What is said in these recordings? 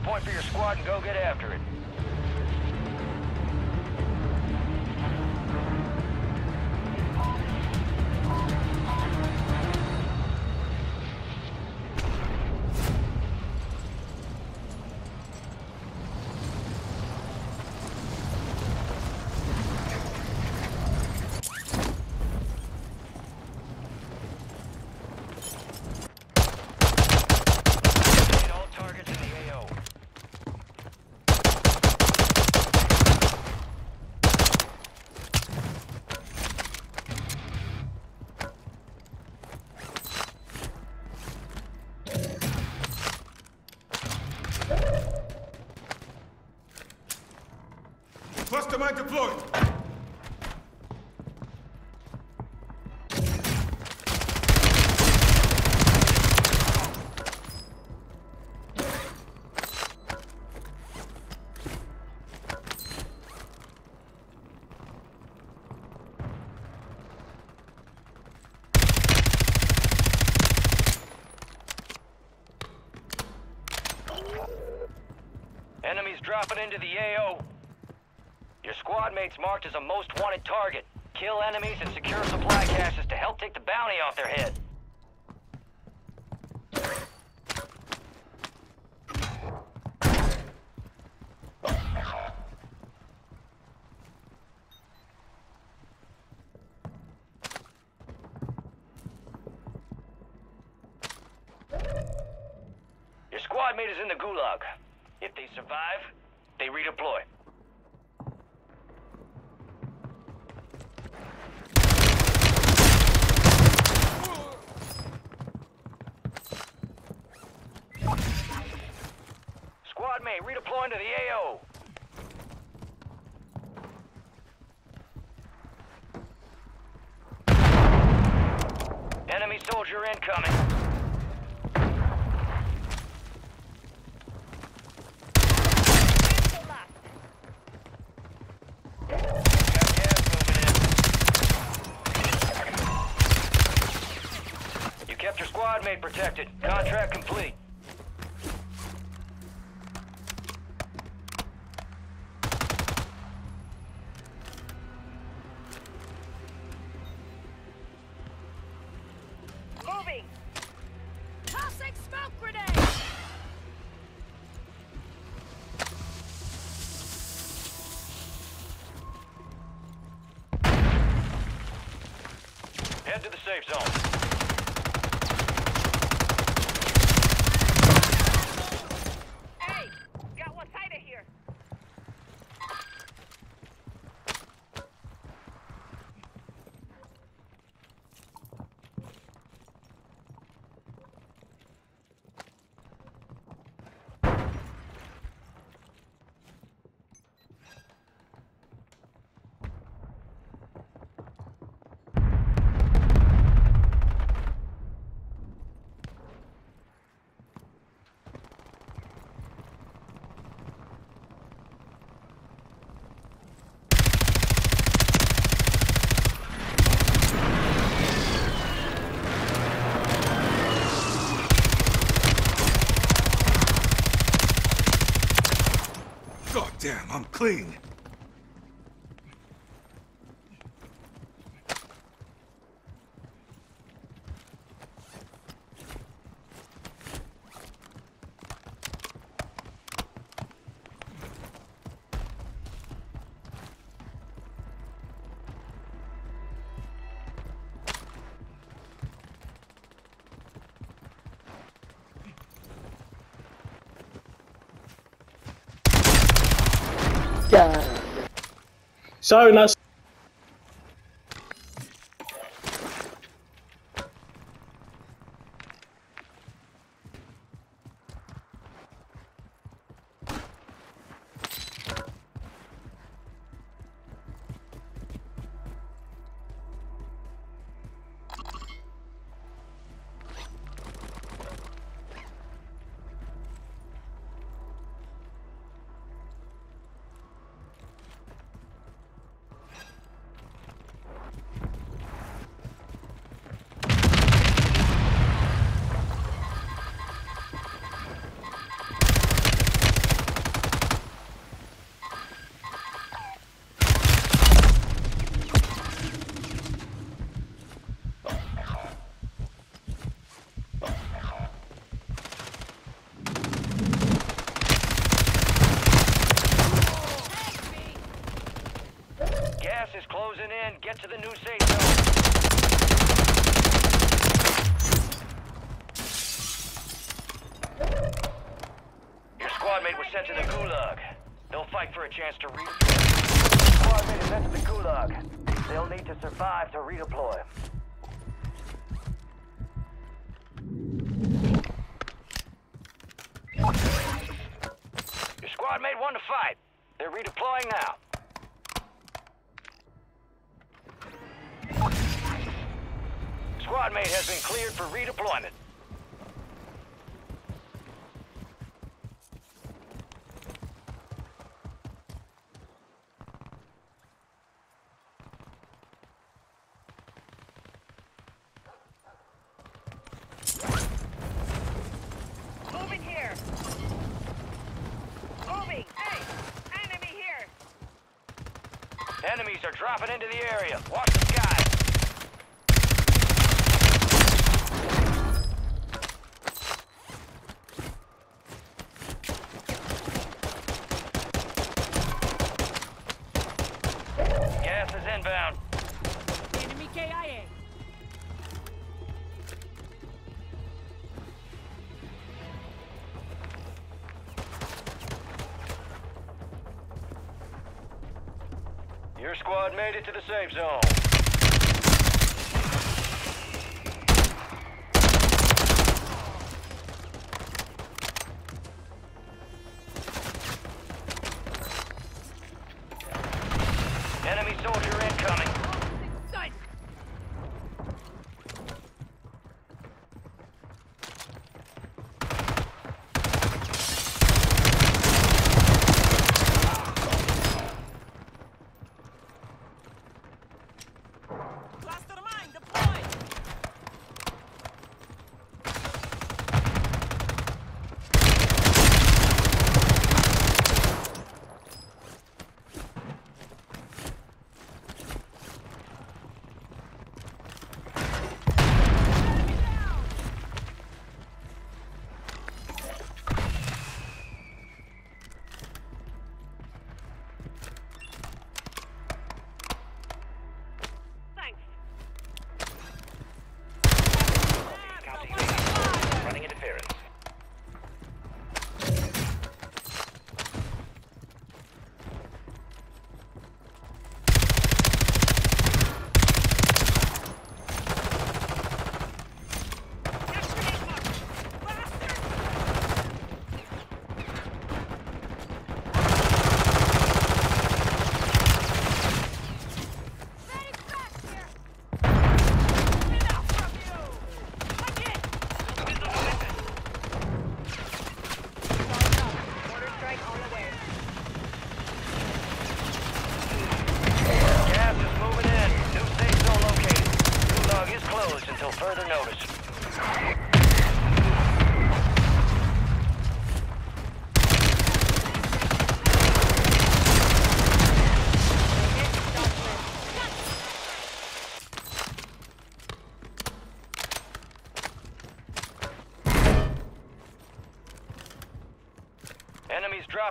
point for your squad and go get after it. Cluster mine deployed. Enemies dropping into the AO. Squad mates marked as a most wanted target. Kill enemies and secure supply caches to help take the bounty off their head. Your squad mate is in the gulag. If they survive, they redeploy. Redeploying to the AO. Enemy soldier incoming. You kept your squad mate protected. Contract complete. Head to the safe zone. Hey! Got one tighter here. God damn, I'm clean. So is closing in. Get to the new safe zone. squad mate was sent to the Gulag. They'll fight for a chance to re. Squad mate is sent to the Gulag. They'll need to survive to redeploy. Your squad mate won the fight. They're redeploying now. Squad mate has been cleared for redeployment. Moving here. Moving. Hey, enemy here. Enemies are dropping into the area. Watch the sky. Squad made it to the safe zone.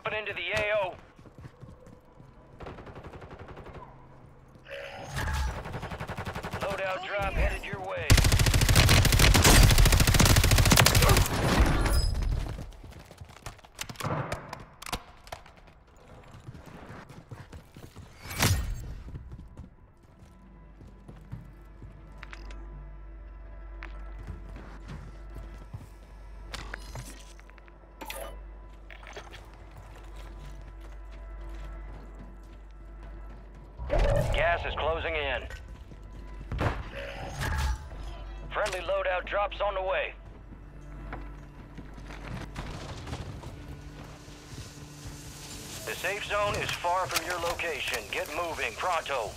Enemies into the Gas is closing in. Friendly loadout drops on the way. The safe zone is far from your location. Get moving, pronto.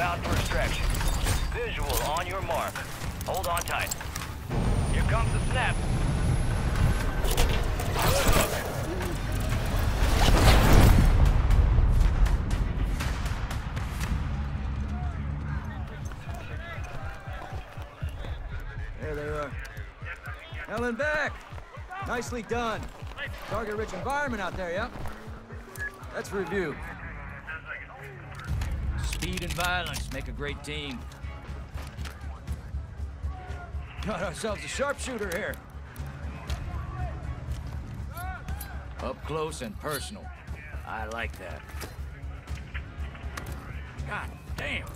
Inbound for extraction. Visual on your mark. Hold on tight. Here comes the snap. Good hook. There they are. Helen back! Nicely done. Target-rich environment out there, yep. Let's review. Speed and violence make a great team. Got ourselves a sharpshooter here. Up close and personal. I like that. God damn!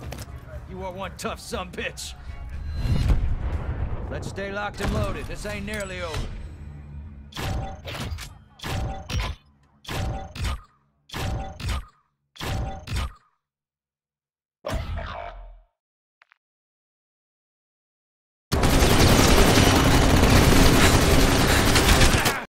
You are one tough son bitch. Let's stay locked and loaded. This ain't nearly over.